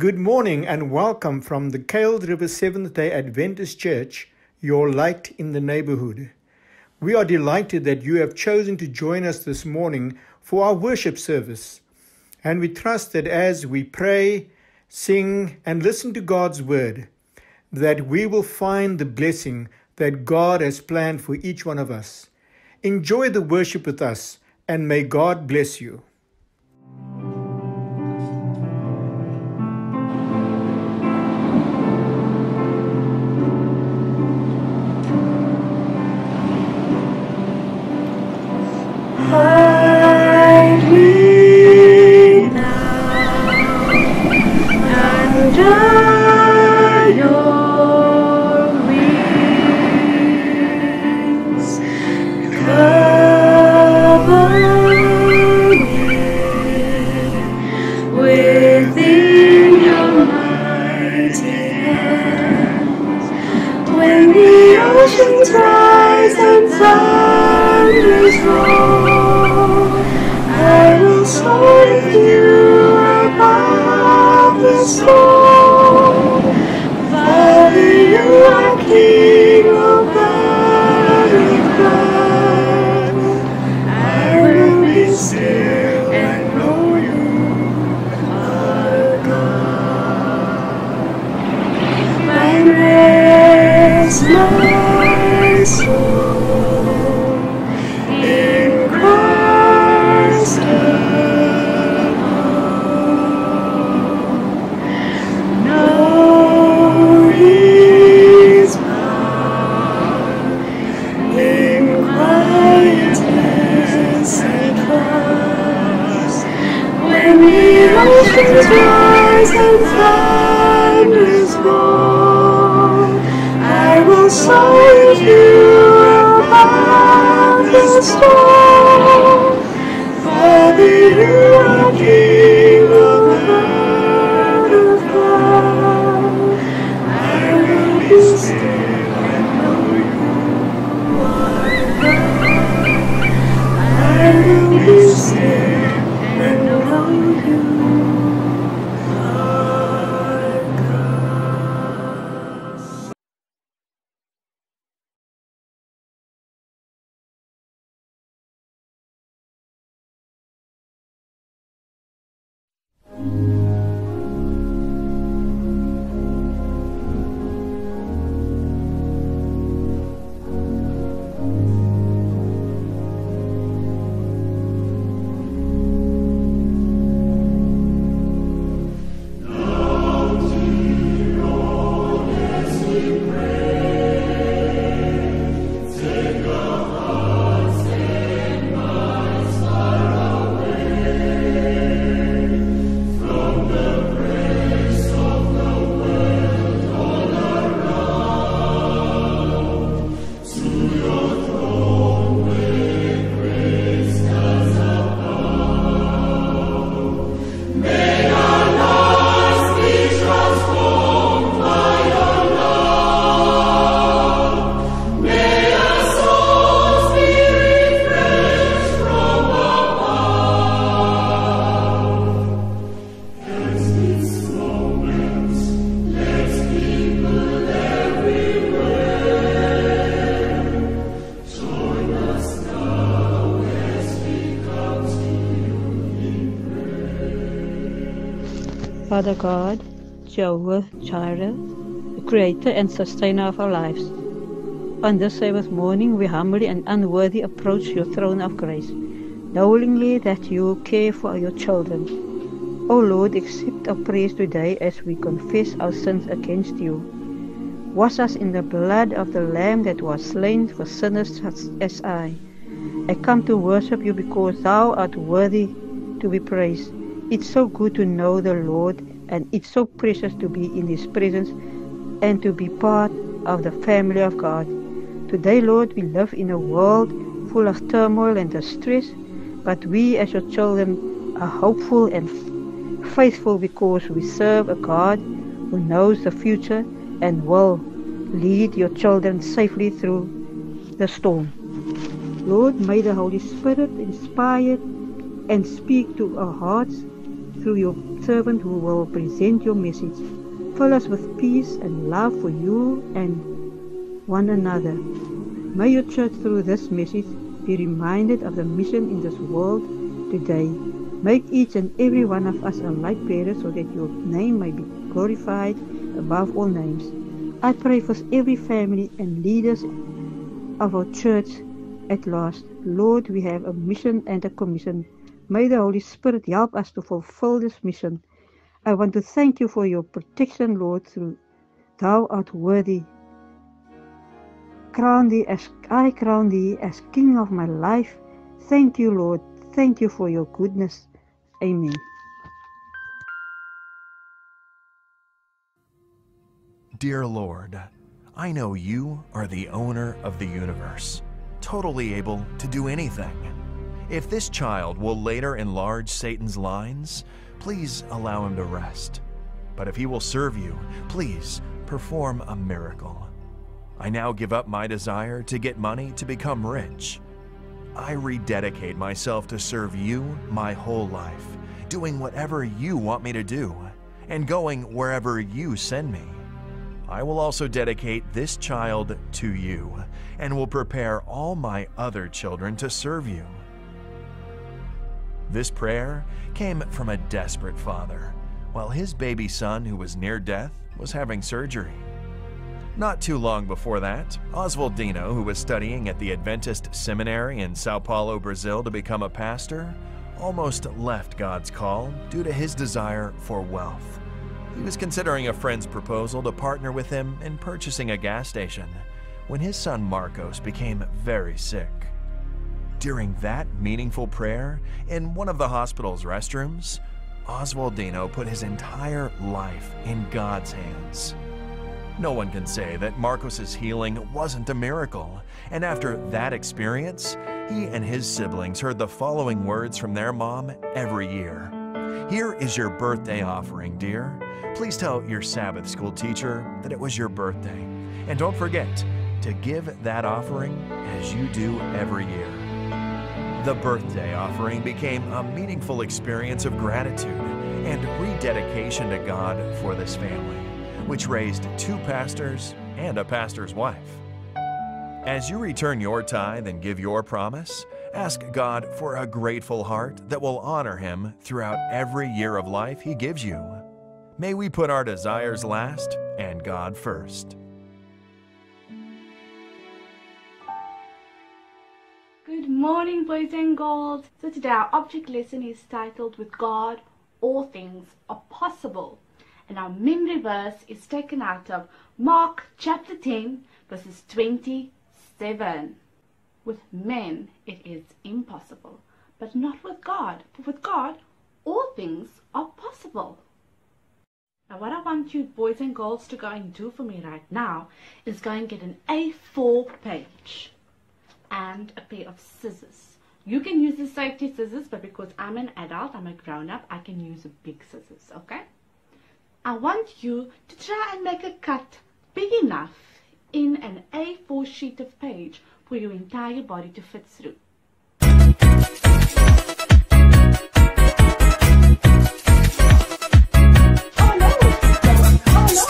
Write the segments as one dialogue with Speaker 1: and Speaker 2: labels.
Speaker 1: Good morning and welcome from the Kuils River Seventh day Adventist Church, your light in the neighborhood. We are delighted that you have chosen to join us this morning for our worship service. And we trust that as we pray, sing, and listen to God's word, that we will find the blessing that God has planned for each one of us. Enjoy the worship with us, and may God bless you.
Speaker 2: Father God,
Speaker 3: Jehovah Jireh, the creator and sustainer of our lives. On this Sabbath morning, we humbly and unworthy approach your throne of grace, knowingly that you care for your children. O Lord, accept our praise today as we confess our sins against you. Wash us in the blood of the Lamb that was slain for sinners such as I. I come to worship you because thou art worthy to be praised. It's so good to know the Lord, and it's so precious to be in His presence and to be part of the family of God. Today, Lord, we live in a world full of turmoil and distress, but we as your children are hopeful and faithful because we serve a God who knows the future and will lead your children safely through the storm. Lord, may the Holy Spirit inspire and speak to our hearts through your servant who will present your message. Fill us with peace and love for you and one another. May your church through this message be reminded of the mission in this world today. Make each and every one of us a light bearer so that your name may be glorified above all names. I pray for every family and leaders of our church at last. Lord, we have a mission and a commission. May the Holy Spirit help us to fulfill this mission. I want to thank you for your protection, Lord, through thou art worthy. Crown thee as I crown thee as King of my life. Thank you, Lord. Thank you for your goodness. Amen.
Speaker 4: Dear Lord, I know you are the owner of the universe, totally able to do anything. If this child will later enlarge Satan's lines, please allow him to rest. But if he will serve you, please perform a miracle. I now give up my desire to get money to become rich. I rededicate myself to serve you my whole life, doing whatever you want me to do, and going wherever you send me. I will also dedicate this child to you, and will prepare all my other children to serve you. This prayer came from a desperate father, while his baby son, who was near death, was having surgery. Not too long before that, Oswaldino, who was studying at the Adventist Seminary in Sao Paulo, Brazil to become a pastor, almost left God's call due to his desire for wealth. He was considering a friend's proposal to partner with him in purchasing a gas station when his son Marcos became very sick. During that meaningful prayer in one of the hospital's restrooms, Oswaldino put his entire life in God's hands. No one can say that Marcos's healing wasn't a miracle, and after that experience, he and his siblings heard the following words from their mom every year. Here is your birthday offering, dear. Please tell your Sabbath school teacher that it was your birthday. And don't forget to give that offering as you do every year. The birthday offering became a meaningful experience of gratitude and rededication to God for this family, which raised two pastors and a pastor's wife. As you return your tithe and give your promise, ask God for a grateful heart that will honor Him throughout every year of life He gives you. May we put our desires last and God first.
Speaker 5: Morning, boys and girls. So today our object lesson is titled With God, all things are possible. And our memory verse is taken out of Mark chapter 10, verses 27. With men it is impossible, but not with God. For with God all things are possible. Now what I want you boys and girls to go and do for me right now is go and get an A4 page and a pair of scissors. You can use the safety scissors, but because I'm an adult, I'm a grown up, I can use a big scissors, okay? I want you to try and make a cut big enough in an A4 sheet of page for your entire body to fit through. Oh no! Oh no!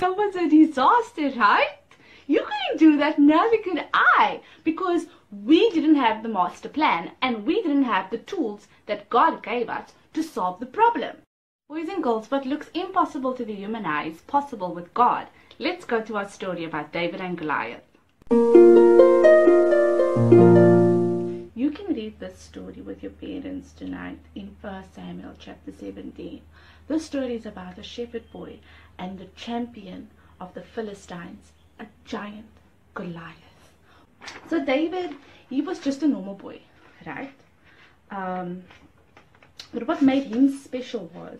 Speaker 5: That was a disaster, right? You couldn't do that, neither could I, because we didn't have the master plan and we didn't have the tools that God gave us to solve the problem. Boys and girls, what looks impossible to the human eye is possible with God. Let's go to our story about David and Goliath. You can read this story with your parents tonight in 1 Samuel chapter 17. This story is about a shepherd boy and the champion of the Philistines, a giant Goliath. So David, he was just a normal boy, right? Um, but what made him special was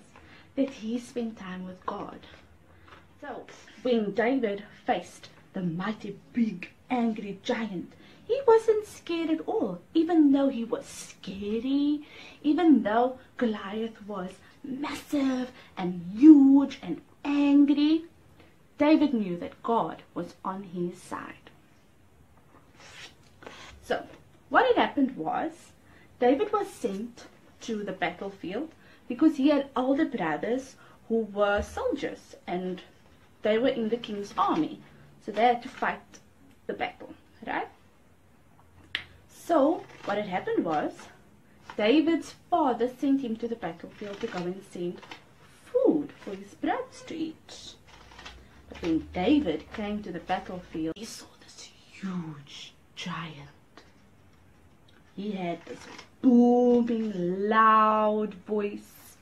Speaker 5: that he spent time with God. So when David faced the mighty big angry giant, he wasn't scared at all, even though he was scary, even though Goliath was massive and huge and angry. David knew that God was on his side. So, what had happened was, David was sent to the battlefield because he had older brothers who were soldiers and they were in the king's army. So they had to fight the battle, right? So what had happened was David's father sent him to the battlefield to go and send food for his brothers to eat. When David came to the battlefield, he saw this huge giant. He had this booming, loud voice,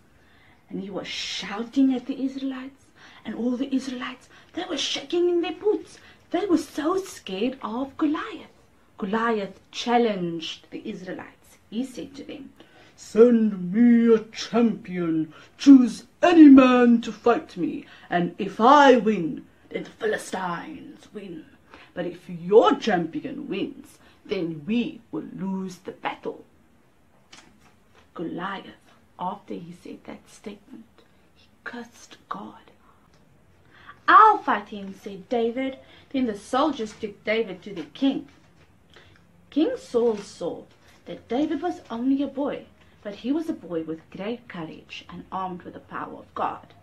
Speaker 5: and he was shouting at the Israelites. And all the Israelites, they were shaking in their boots. They were so scared of Goliath. Goliath challenged the Israelites. He said to them, Send me a champion. Choose any man to fight me. And if I win, then the Philistines win. But if your champion wins, then we will lose the battle. Goliath, after he said that statement, he cursed God. I'll fight him, said David. Then the soldiers took David to the king. King Saul saw that David was only a boy, but he was a boy with great courage and armed with the power of God.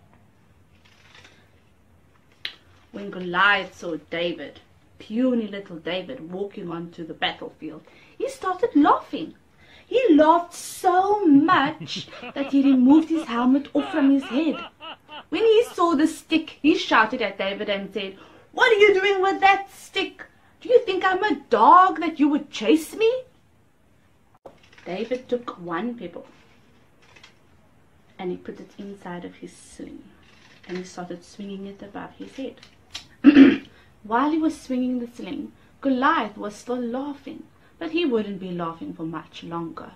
Speaker 5: When Goliath saw David, puny little David, walking onto the battlefield, he started laughing. He laughed so much that he removed his helmet off from his head. When he saw the stick, he shouted at David and said, What are you doing with that stick? Do you think I'm a dog that you would chase me? David took one pebble and he put it inside of his sling and he started swinging it above his head. While he was swinging the sling, Goliath was still laughing, but he wouldn't be laughing for much longer.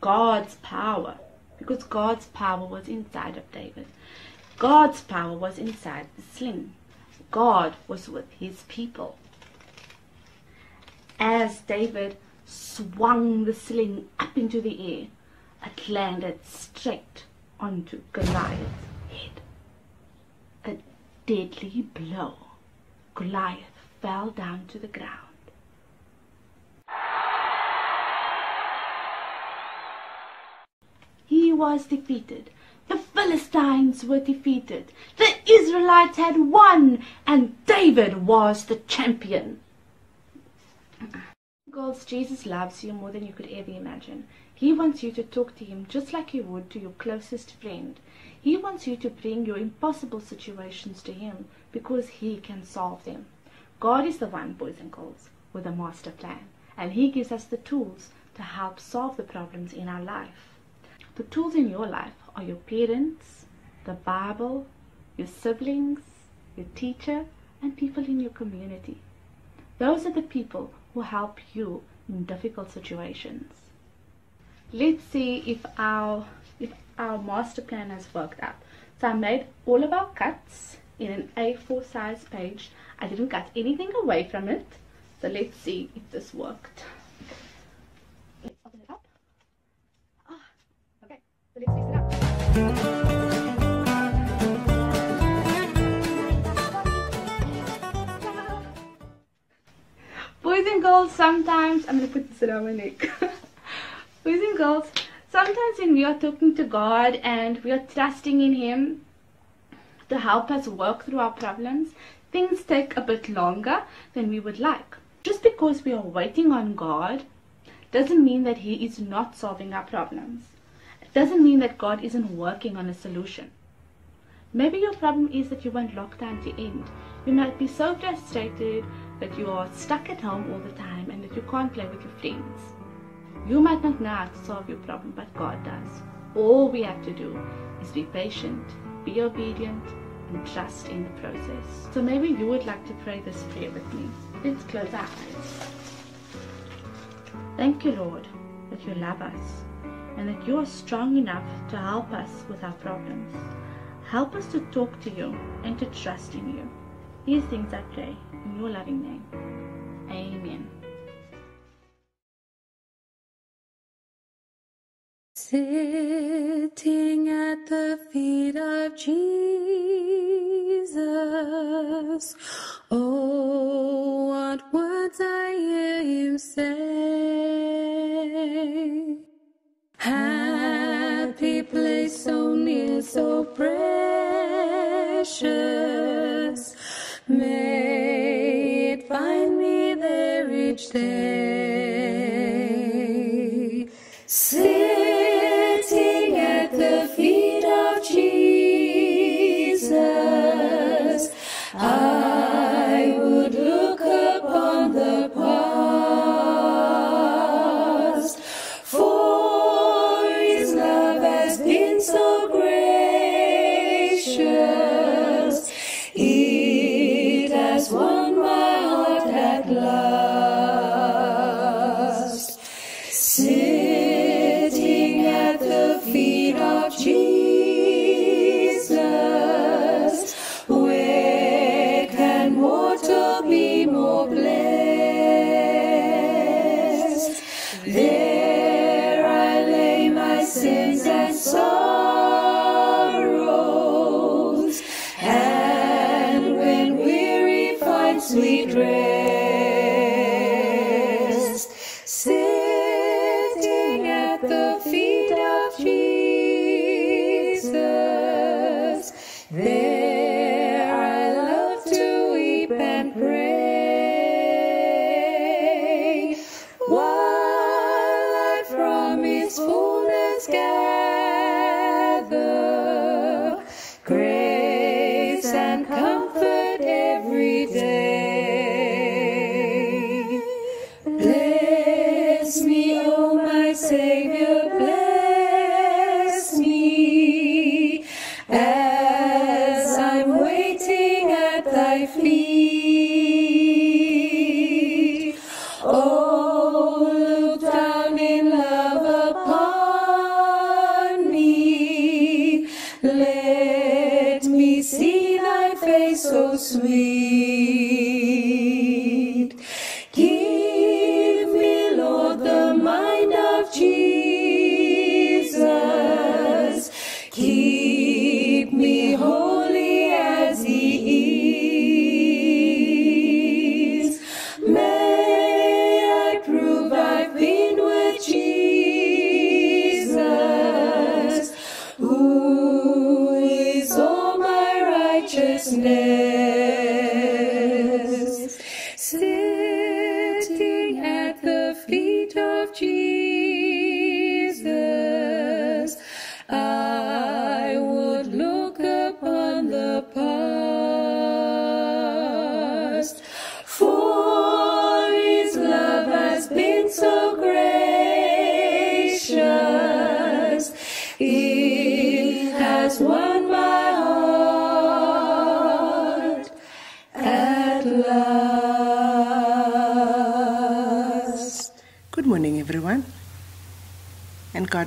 Speaker 5: God's power, because God's power was inside of David. God's power was inside the sling. God was with his people. As David swung the sling up into the air, it landed straight onto Goliath's head. A deadly blow. Goliath fell down to the ground. He was defeated. The Philistines were defeated. The Israelites had won, and David was the champion. Girls, Jesus loves you more than you could ever imagine. He wants you to talk to him just like you would to your closest friend. He wants you to bring your impossible situations to him because he can solve them. God is the one, boys and girls, with a master plan, and he gives us the tools to help solve the problems in our life. The tools in your life are your parents, the Bible, your siblings, your teacher, and people in your community. Those are the people who help you difficult situations. Let's see if our if our master plan has worked out. So I made all of our cuts in an A4 size page. I didn't cut anything away from it. So let's see if this worked. Let's open it up. Ah, okay. So let's fix it up. And girls, sometimes I'm gonna put this around my neck. And girls, sometimes when we are talking to God and we are trusting in Him to help us work through our problems, things take a bit longer than we would like. Just because we are waiting on God doesn't mean that He is not solving our problems. It doesn't mean that God isn't working on a solution. Maybe your problem is that you want lockdown to end. You might be so frustrated that you are stuck at home all the time and that you can't play with your friends. You might not know how to solve your problem, but God does. All we have to do is be patient, be obedient, and trust in the process. So maybe you would like to pray this prayer with me. Let's close our eyes. Thank you, Lord, that you love us and that you are strong enough to help us with our problems. Help us to talk to you and to trust in you. These things I pray your loving name. Amen.
Speaker 1: Sitting at the feet of Jesus. Oh, what words I hear him say. Happy place so near, so precious. May find me there each day.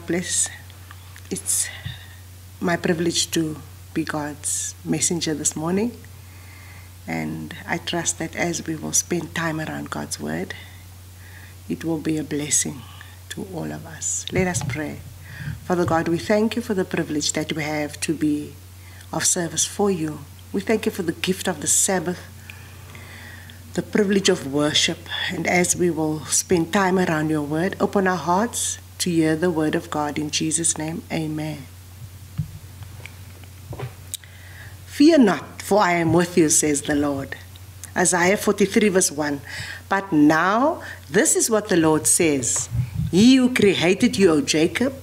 Speaker 6: Bless. It's my privilege to be God's messenger this morning, and I trust that as we will spend time around God's Word, it will be a blessing to all of us. Let us pray. Father God, we thank you for the privilege that we have to be of service for you. We thank you for the gift of the Sabbath the privilege of worship. And as we will spend time around your word, open our hearts to hear the word of God. In Jesus' name, amen. Fear not, for I am with you, says the Lord. Isaiah 43, verse 1. But now, this is what the Lord says He who created you, O Jacob,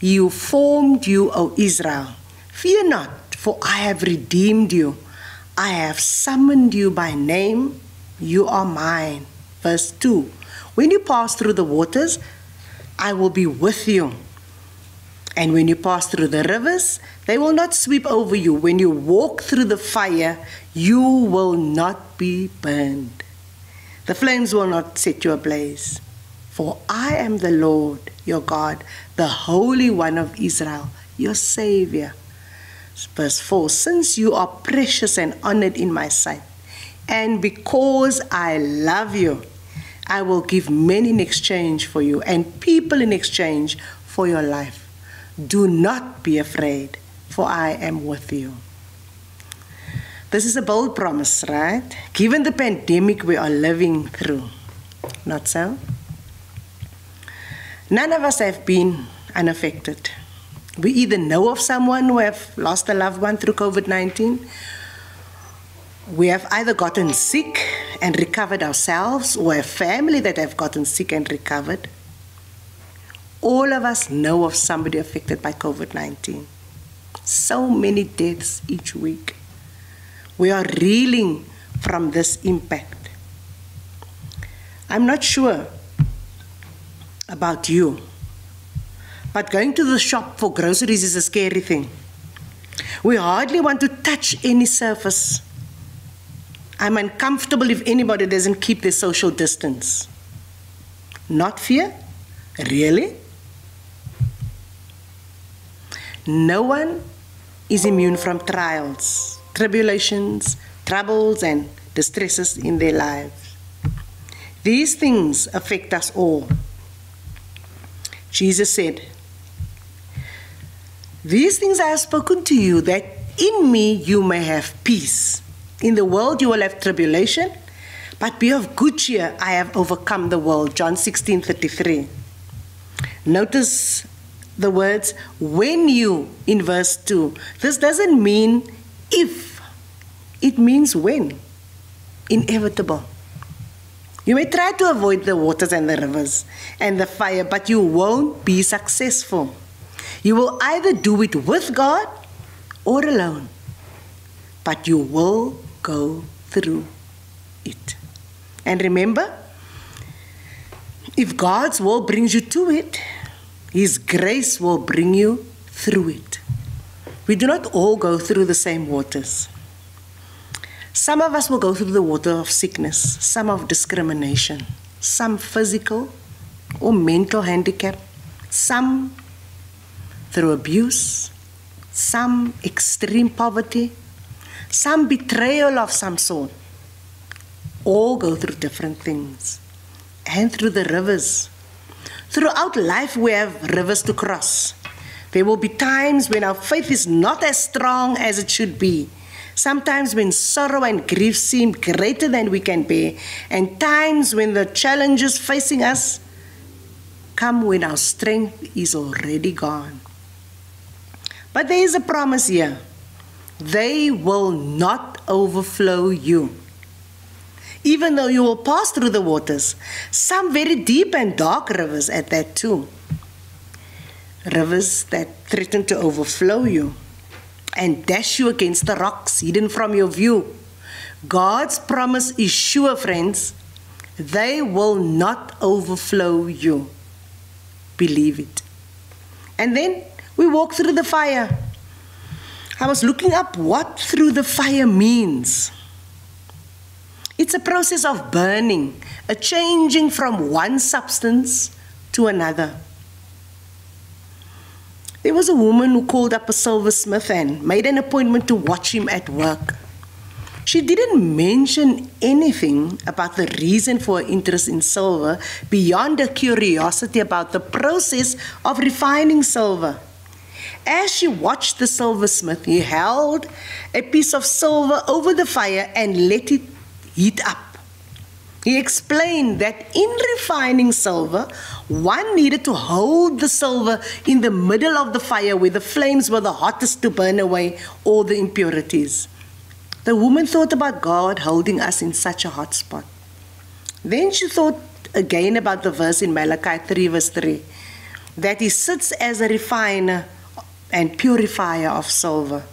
Speaker 6: he who formed you, O Israel. Fear not, for I have redeemed you. I have summoned you by name. You are mine. Verse 2 When you pass through the waters, I will be with you. And when you pass through the rivers, they will not sweep over you. When you walk through the fire, you will not be burned. The flames will not set you ablaze. For I am the Lord your God, the Holy One of Israel, your Savior. Verse 4 Since you are precious and honored in my sight, and because I love you, I will give many in exchange for you and people in exchange for your life. Do not be afraid, for I am with you. This is a bold promise, right? Given the pandemic we are living through. Not so? None of us have been unaffected. We either know of someone who have lost a loved one through COVID-19, we have either gotten sick and recovered ourselves, or a family that have gotten sick and recovered. All of us know of somebody affected by COVID 19. So many deaths each week. We are reeling from this impact. I'm not sure about you, but going to the shop for groceries is a scary thing. We hardly want to touch any surface. I'm uncomfortable if anybody doesn't keep their social distance. Not fear? Really? No one is immune from trials, tribulations, troubles, and distresses in their lives. These things affect us all. Jesus said, These things I have spoken to you, that in me you may have peace. In the world you will have tribulation, but be of good cheer, I have overcome the world. John 16 33. Notice the words when you in verse 2. This doesn't mean if, it means when. Inevitable. You may try to avoid the waters and the rivers and the fire, but you won't be successful. You will either do it with God or alone, but you will go through it. And remember, if God's will brings you to it, His grace will bring you through it. We do not all go through the same waters. Some of us will go through the water of sickness, some of discrimination, some physical or mental handicap, some through abuse, some extreme poverty, some betrayal of some sort. All go through different things. And through the rivers. Throughout life, we have rivers to cross. There will be times when our faith is not as strong as it should be. Sometimes when sorrow and grief seem greater than we can bear, and times when the challenges facing us come when our strength is already gone. But there is a promise here they will not overflow you. Even though you will pass through the waters, some very deep and dark rivers at that too. Rivers that threaten to overflow you and dash you against the rocks hidden from your view. God's promise is sure, friends. They will not overflow you. Believe it. And then we walk through the fire. I was looking up what through the fire means. It's a process of burning, a changing from one substance to another. There was a woman who called up a silversmith and made an appointment to watch him at work. She didn't mention anything about the reason for her interest in silver beyond a curiosity about the process of refining silver. As she watched the silversmith, he held a piece of silver over the fire and let it heat up. He explained that in refining silver, one needed to hold the silver in the middle of the fire where the flames were the hottest to burn away all the impurities. The woman thought about God holding us in such a hot spot. Then she thought again about the verse in Malachi 3, verse 3 that he sits as a refiner and purifier of silver.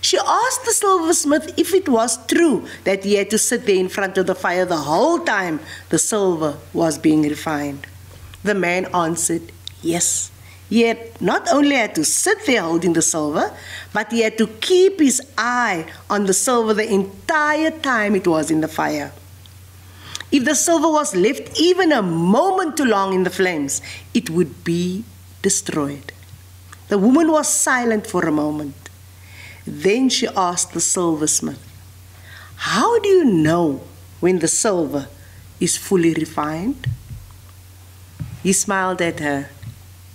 Speaker 6: She asked the silversmith if it was true that he had to sit there in front of the fire the whole time the silver was being refined. The man answered, Yes. He had not only had to sit there holding the silver, but he had to keep his eye on the silver the entire time it was in the fire. If the silver was left even a moment too long in the flames, it would be destroyed. The woman was silent for a moment. Then she asked the silversmith, How do you know when the silver is fully refined? He smiled at her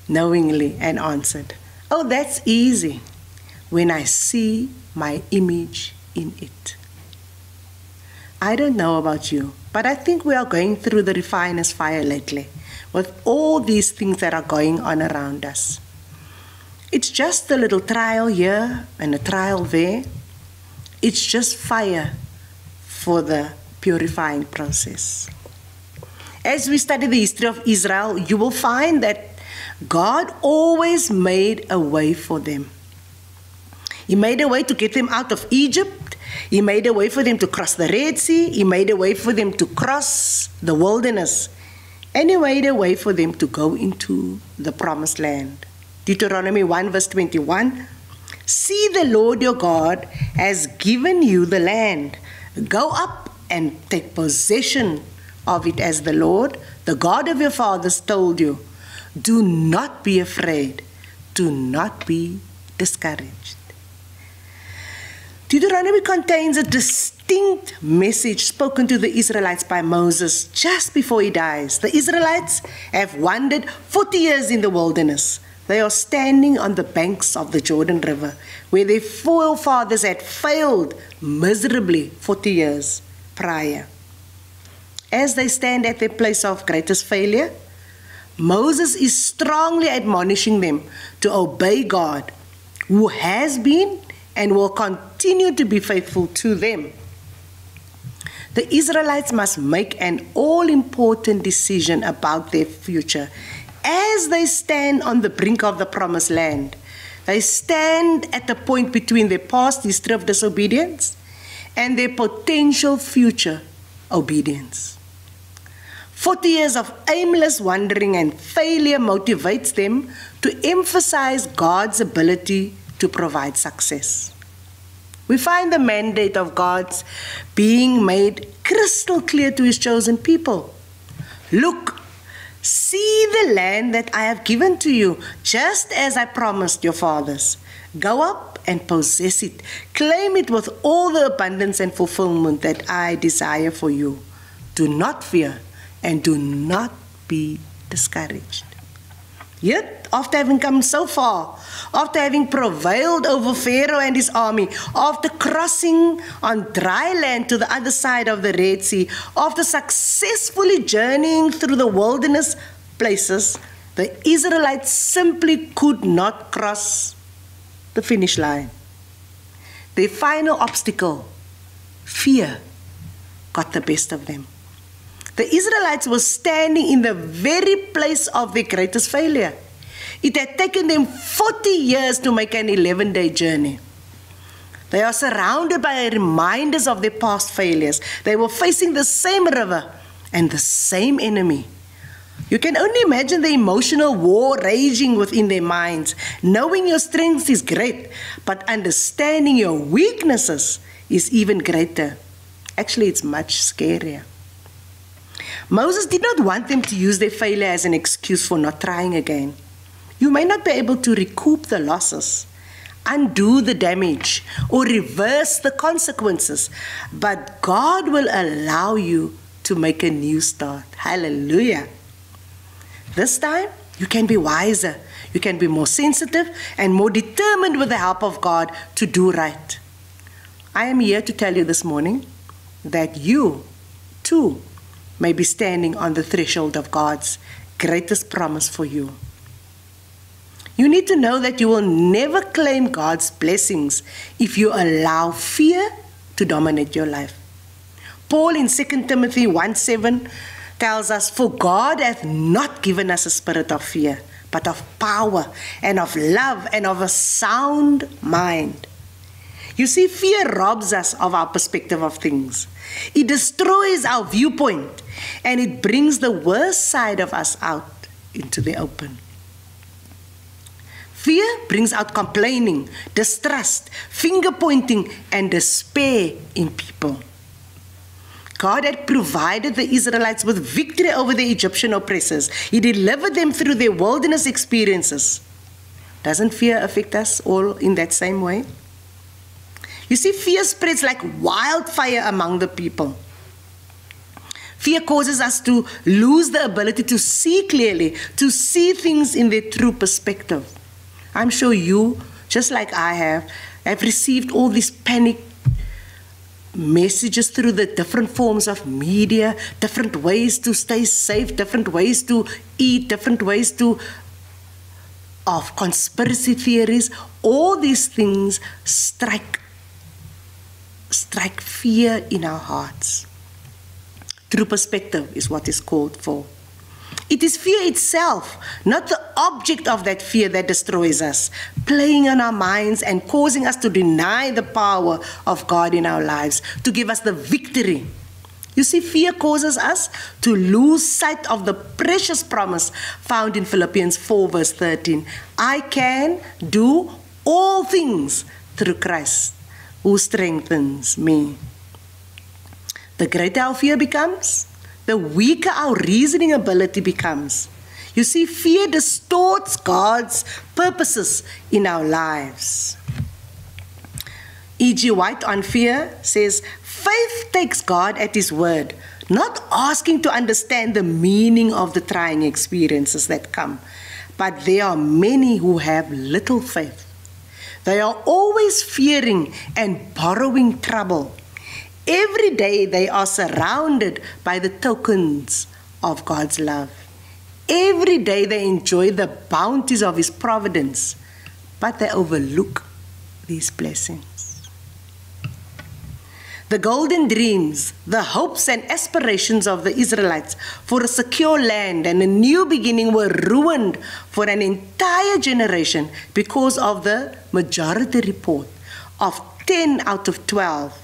Speaker 6: knowingly and answered, Oh, that's easy when I see my image in it. I don't know about you, But I think we are going through the refiner's fire lately with all these things that are going on around us. It's just a little trial here and a trial there. It's just fire for the purifying process. As we study the history of Israel, you will find that God always made a way for them. He made a way to get them out of Egypt. He made a way for them to cross the Red Sea. He made a way for them to cross the wilderness. And he made a way for them to go into the promised land. Deuteronomy 1, verse 21 See, the Lord your God has given you the land. Go up and take possession of it as the Lord, the God of your fathers, told you. Do not be afraid. Do not be discouraged. Deuteronomy contains a distinct message spoken to the Israelites by Moses just before he dies. The Israelites have wandered 40 years in the wilderness. They are standing on the banks of the Jordan River, where their forefathers had failed miserably 40 years prior. As they stand at their place of greatest failure, Moses is strongly admonishing them to obey God, who has been and will continue to be faithful to them. The Israelites must make an all important decision about their future as they stand on the brink of the promised land. They stand at the point between their past history of disobedience and their potential future obedience. 40 years of aimless wandering and failure motivates them to emphasize God's ability to provide success. We find the mandate of God's being made crystal clear to his chosen people. Look, see the land that I have given to you, just as I promised your fathers. Go up and possess it. Claim it with all the abundance and fulfillment that I desire for you. Do not fear and do not be discouraged. Yet, after having come so far, after having prevailed over Pharaoh and his army, after crossing on dry land to the other side of the Red Sea, after successfully journeying through the wilderness places, the Israelites simply could not cross the finish line. Their final obstacle, fear, got the best of them. The Israelites were standing in the very place of their greatest failure. It had taken them 40 years to make an 11 day journey. They are surrounded by reminders of their past failures. They were facing the same river and the same enemy. You can only imagine the emotional war raging within their minds. Knowing your strengths is great, but understanding your weaknesses is even greater. Actually, it's much scarier. Moses did not want them to use their failure as an excuse for not trying again. You may not be able to recoup the losses, undo the damage, or reverse the consequences, but God will allow you to make a new start. Hallelujah. This time, you can be wiser, you can be more sensitive, and more determined with the help of God to do right. I am here to tell you this morning that you, too, may be standing on the threshold of God's greatest promise for you. You need to know that you will never claim God's blessings if you allow fear to dominate your life. Paul in 2 Timothy 1 7 tells us, For God hath not given us a spirit of fear, but of power and of love and of a sound mind. You see, fear robs us of our perspective of things. It destroys our viewpoint and it brings the worst side of us out into the open. Fear brings out complaining, distrust, finger pointing, and despair in people. God had provided the Israelites with victory over the Egyptian oppressors. He delivered them through their wilderness experiences. Doesn't fear affect us all in that same way? You see, fear spreads like wildfire among the people. Fear causes us to lose the ability to see clearly, to see things in their true perspective. I'm sure you, just like I have, have received all these panic messages through the different forms of media, different ways to stay safe, different ways to eat, different ways to of conspiracy theories, all these things strike strike fear in our hearts. True perspective is what is called for. It is fear itself, not the object of that fear that destroys us, playing on our minds and causing us to deny the power of God in our lives, to give us the victory. You see, fear causes us to lose sight of the precious promise found in Philippians 4, verse 13 I can do all things through Christ who strengthens me. The greater our fear becomes, the weaker our reasoning ability becomes. You see, fear distorts God's purposes in our lives. E.G. White on fear says, Faith takes God at His word, not asking to understand the meaning of the trying experiences that come. But there are many who have little faith. They are always fearing and borrowing trouble. Every day they are surrounded by the tokens of God's love. Every day they enjoy the bounties of His providence, but they overlook these blessings. The golden dreams, the hopes and aspirations of the Israelites for a secure land and a new beginning were ruined for an entire generation because of the majority report of 10 out of 12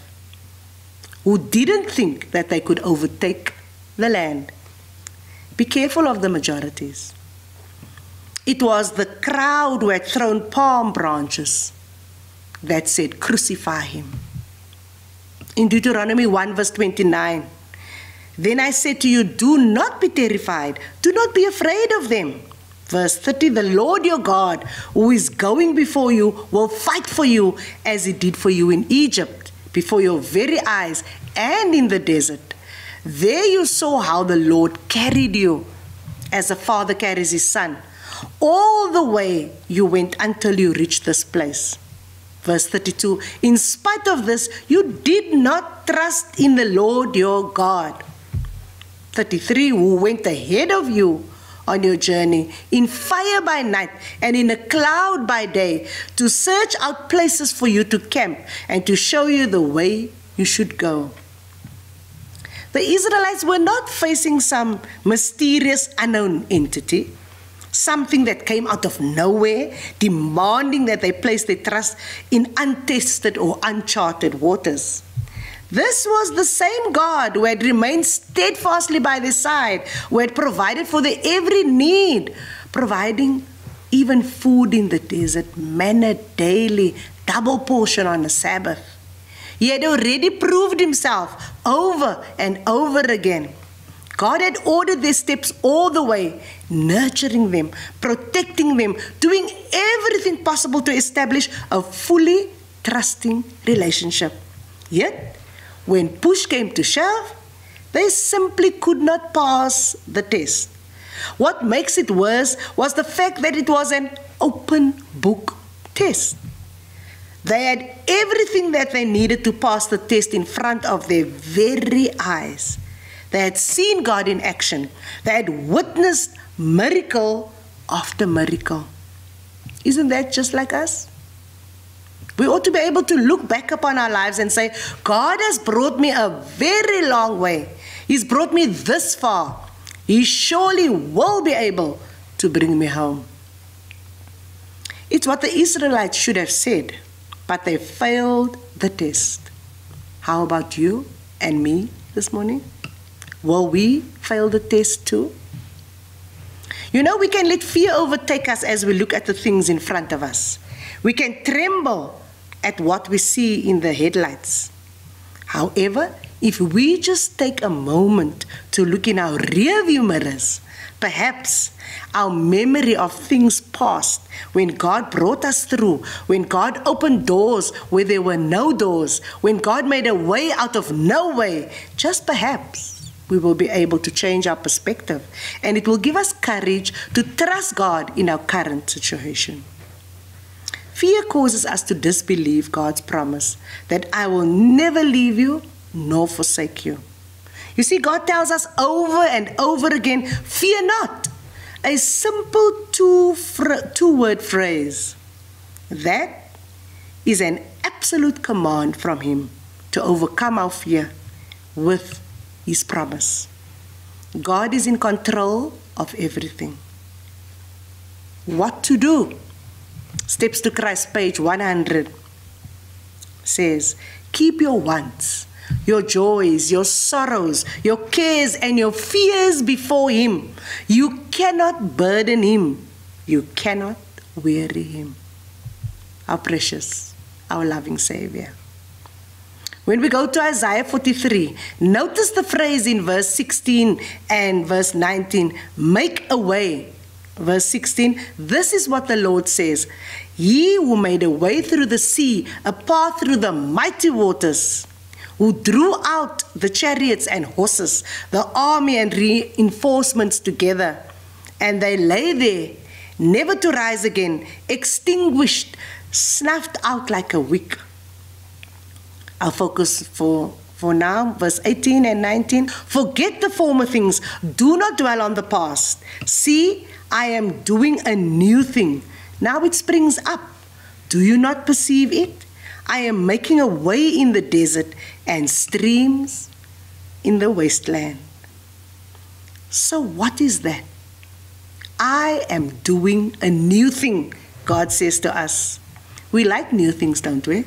Speaker 6: who didn't think that they could overtake the land. Be careful of the majorities. It was the crowd who had thrown palm branches that said, Crucify him. In Deuteronomy 1, verse 29, then I said to you, Do not be terrified, do not be afraid of them. Verse 30 The Lord your God, who is going before you, will fight for you as he did for you in Egypt, before your very eyes and in the desert. There you saw how the Lord carried you as a father carries his son. All the way you went until you reached this place. Verse 32 In spite of this, you did not trust in the Lord your God. 33 Who went ahead of you on your journey in fire by night and in a cloud by day to search out places for you to camp and to show you the way you should go. The Israelites were not facing some mysterious unknown entity, something that came out of nowhere, demanding that they place their trust in untested or uncharted waters. This was the same God who had remained steadfastly by their side, who had provided for their every need, providing even food in the desert, manna daily, double portion on the Sabbath. He had already proved himself over and over again. God had ordered their steps all the way, nurturing them, protecting them, doing everything possible to establish a fully trusting relationship. Yet, when push came to shove, they simply could not pass the test. What makes it worse was the fact that it was an open book test. They had everything that they needed to pass the test in front of their very eyes. They had seen God in action. They had witnessed miracle after miracle. Isn't that just like us? We ought to be able to look back upon our lives and say, God has brought me a very long way. He's brought me this far. He surely will be able to bring me home. It's what the Israelites should have said but they failed the test. How about you and me this morning? Will we fail the test too? You know, we can let fear overtake us as we look at the things in front of us. We can tremble at what we see in the headlights. However, if we just take a moment to look in our rearview mirrors, perhaps our memory of things past, when God brought us through, when God opened doors where there were no doors, when God made a way out of no way, just perhaps we will be able to change our perspective and it will give us courage to trust God in our current situation. Fear causes us to disbelieve God's promise that I will never leave you nor forsake you. You see, God tells us over and over again, fear not. A simple two, two word phrase. That is an absolute command from Him to overcome our fear with His promise. God is in control of everything. What to do? Steps to Christ, page 100 says, Keep your wants, your joys, your sorrows, your cares, and your fears before Him. You cannot burden Him, you cannot weary Him. Our precious, our loving Savior. When we go to Isaiah 43, notice the phrase in verse 16 and verse 19 make a way. Verse 16, this is what the Lord says He who made a way through the sea, a path through the mighty waters, who drew out the chariots and horses, the army and reinforcements together, and they lay there, never to rise again, extinguished, snuffed out like a wick. Our focus for for now, verse 18 and 19 Forget the former things, do not dwell on the past. See, I am doing a new thing. Now it springs up. Do you not perceive it? I am making a way in the desert and streams in the wasteland. So, what is that? I am doing a new thing, God says to us. We like new things, don't we?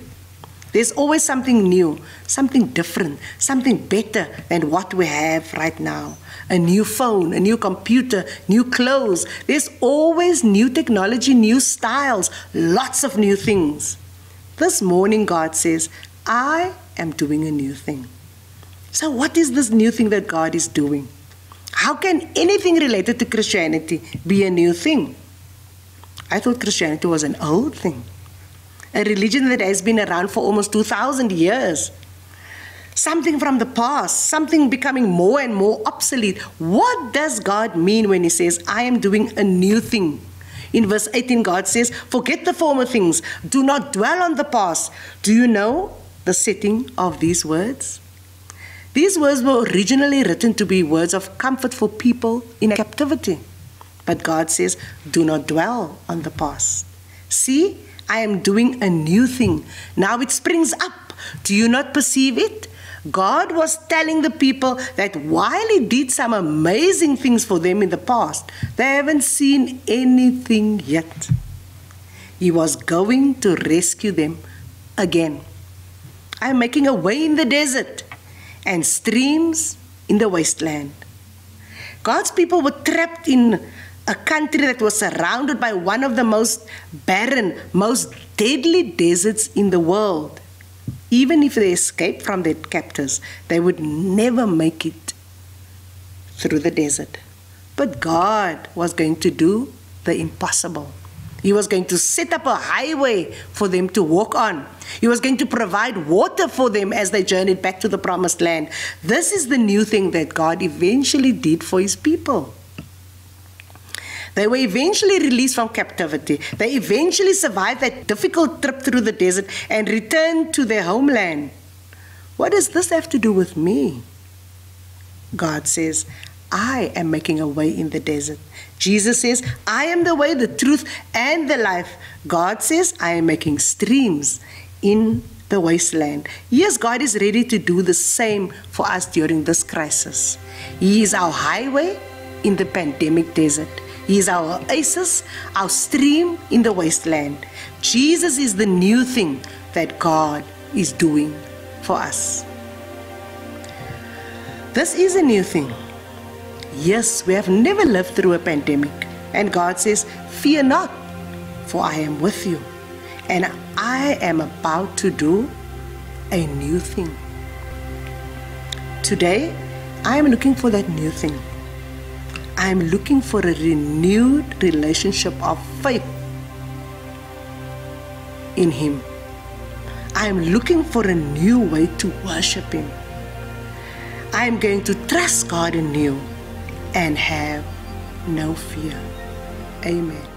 Speaker 6: There's always something new, something different, something better than what we have right now. A new phone, a new computer, new clothes. There's always new technology, new styles, lots of new things. This morning, God says, I am doing a new thing. So, what is this new thing that God is doing? How can anything related to Christianity be a new thing? I thought Christianity was an old thing a religion that has been around for almost 2,000 years. Something from the past, something becoming more and more obsolete. What does God mean when He says, I am doing a new thing? In verse 18, God says, Forget the former things, do not dwell on the past. Do you know the setting of these words? These words were originally written to be words of comfort for people in captivity. But God says, Do not dwell on the past. See, I am doing a new thing. Now it springs up. Do you not perceive it? God was telling the people that while He did some amazing things for them in the past, they haven't seen anything yet. He was going to rescue them again. I'm making a way in the desert and streams in the wasteland. God's people were trapped in a country that was surrounded by one of the most barren, most deadly deserts in the world. Even if they escaped from their captors, they would never make it through the desert. But God was going to do the impossible. He was going to set up a highway for them to walk on. He was going to provide water for them as they journeyed back to the promised land. This is the new thing that God eventually did for his people. They were eventually released from captivity. They eventually survived that difficult trip through the desert and returned to their homeland. What does this have to do with me? God says, I am making a way in the desert. Jesus says, I am the way, the truth, and the life. God says, I am making streams in the wasteland. Yes, God is ready to do the same for us during this crisis. He is our highway in the pandemic desert. He is our oasis, our stream in the wasteland. Jesus is the new thing that God is doing for us. This is a new thing. Yes, we have never lived through a pandemic. And God says, Fear not, for I am with you. And I am about to do a new thing. Today, I am looking for that new thing. I'm looking for a renewed relationship of faith in Him. I'm looking for a new way to worship Him. I'm going to trust God anew and have no fear. Amen.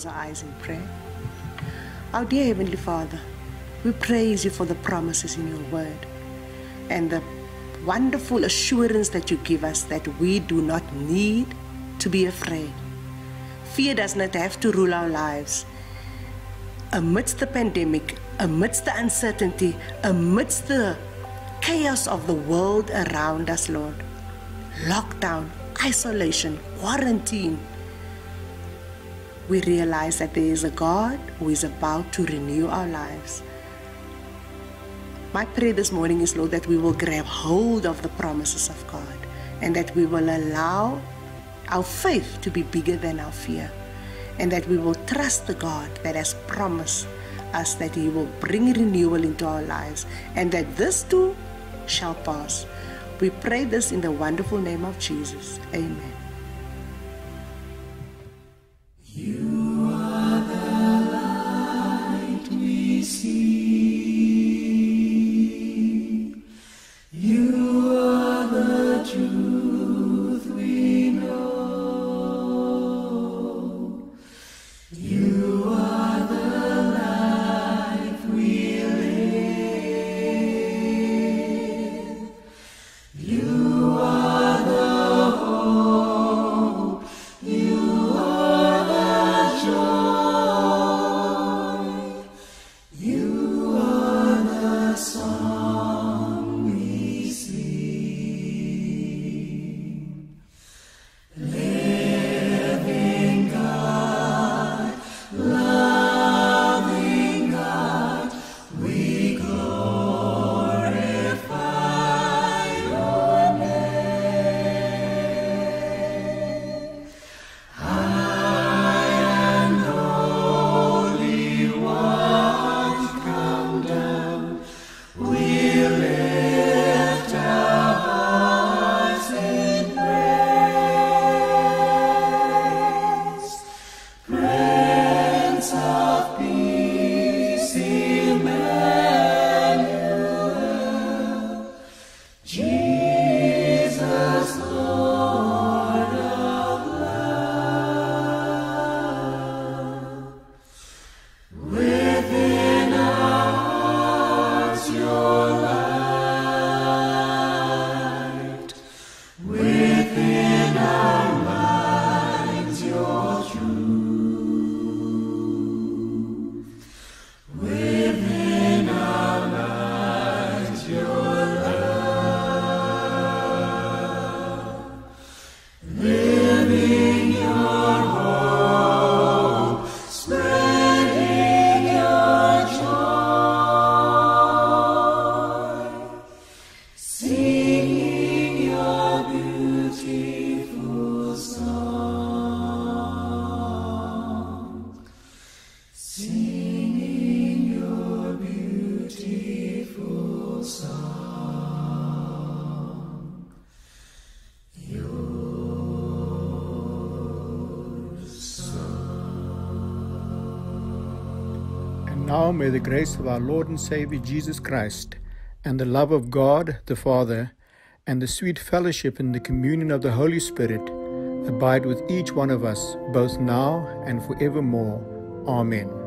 Speaker 6: Close our eyes in prayer. Our dear Heavenly Father, we praise you for the promises in your word and the wonderful assurance that you give us that we do not need to be afraid. Fear does not have to rule our lives. Amidst the pandemic, amidst the uncertainty, amidst the chaos of the world around us, Lord, lockdown, isolation, quarantine, we realize that there is a God who is about to renew our lives. My prayer this morning is, Lord, that we will grab hold of the promises of God and that we will allow our faith to be bigger than our fear and that we will trust the God that has promised us that He will bring renewal into our lives and that this too shall pass. We pray this in the wonderful name of Jesus. Amen.
Speaker 7: The grace of our Lord and Savior Jesus Christ, and the love of God the Father, and the sweet fellowship and the communion of the Holy Spirit abide with each one of us, both now and forevermore. Amen.